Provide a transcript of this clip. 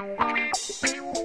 Música